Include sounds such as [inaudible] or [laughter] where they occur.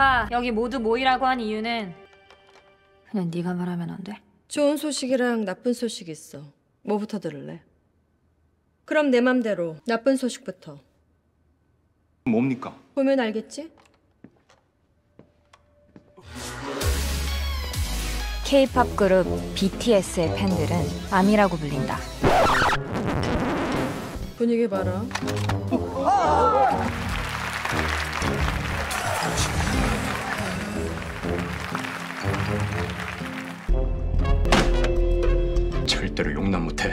다 여기 모두 모이라고 한 이유는 그냥 네가 말하면 안 돼? 좋은 소식이랑 나쁜 소식 있어. 뭐부터 들을래? 그럼 내 맘대로 나쁜 소식부터. 뭡니까? 보면 알겠지? K-팝 그룹 BTS의 팬들은 암이라고 불린다. 분위기 봐라. [laughs] 절대로 용납 못해.